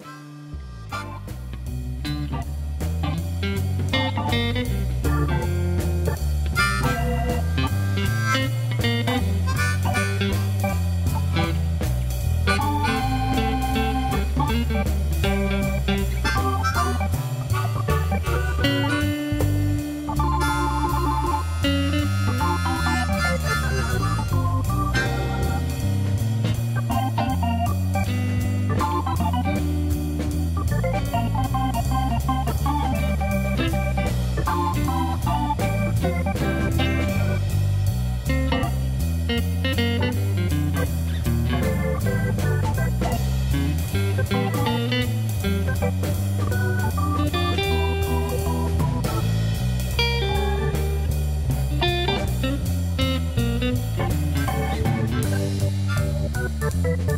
Bye. Thank